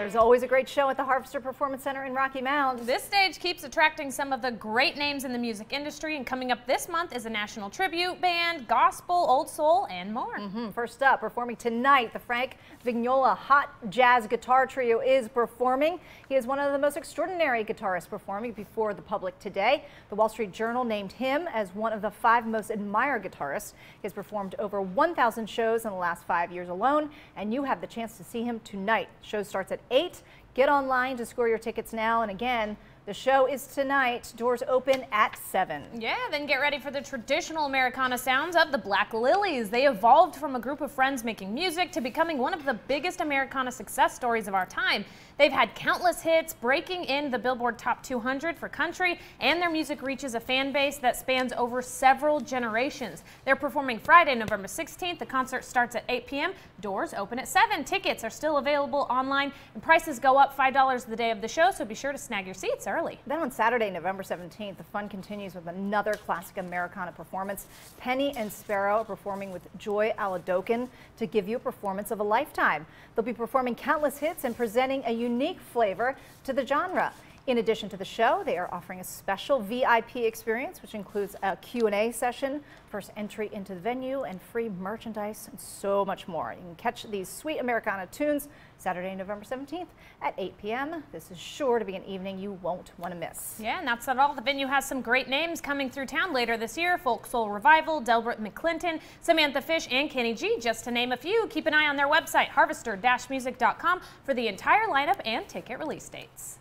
There's always a great show at the Harvester Performance Center in Rocky Mount. This stage keeps attracting some of the great names in the music industry, and coming up this month is a national tribute band, gospel, old soul, and more. Mm -hmm. First up, performing tonight, the Frank Vignola Hot Jazz Guitar Trio is performing. He is one of the most extraordinary guitarists performing before the public today. The Wall Street Journal named him as one of the five most admired guitarists. He has performed over 1,000 shows in the last five years alone, and you have the chance to see him tonight. Show starts at 8. Get online to score your tickets now. And again, the show is tonight. Doors open at 7. Yeah, then get ready for the traditional Americana sounds of the Black Lillies. They evolved from a group of friends making music to becoming one of the biggest Americana success stories of our time. They've had countless hits, breaking in the Billboard Top 200 for country, and their music reaches a fan base that spans over several generations. They're performing Friday, November 16th. The concert starts at 8 p.m. Doors open at 7. Tickets are still available online, and prices go up $5 the day of the show, so be sure to snag your seats early. Then on Saturday, November 17th, the fun continues with another classic Americana performance. Penny and Sparrow are performing with Joy Oladokun to give you a performance of a lifetime. They'll be performing countless hits and presenting a unique flavor to the genre. In addition to the show, they are offering a special VIP experience, which includes a Q&A session, first entry into the venue, and free merchandise, and so much more. You can catch these sweet Americana tunes Saturday, November 17th at 8 p.m. This is sure to be an evening you won't want to miss. Yeah, and that's not all. The venue has some great names coming through town later this year. Folk Soul Revival, Delbert McClinton, Samantha Fish, and Kenny G, just to name a few. Keep an eye on their website, harvester-music.com, for the entire lineup and ticket release dates.